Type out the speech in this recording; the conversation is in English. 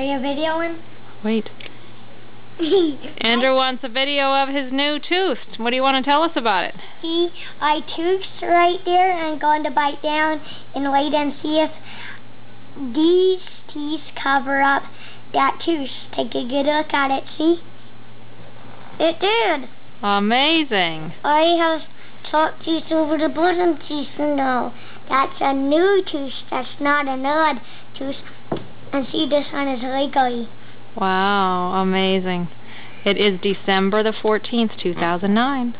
Are you videoing? Wait. Andrew wants a video of his new tooth. What do you want to tell us about it? See, I toothed right there and I'm going to bite down and wait and see if these teeth cover up that tooth. Take a good look at it, see? It did. Amazing. I have top teeth over the bottom teeth now. That's a new tooth. That's not an old tooth. And see, this one is legally. Wow, amazing. It is December the 14th, 2009.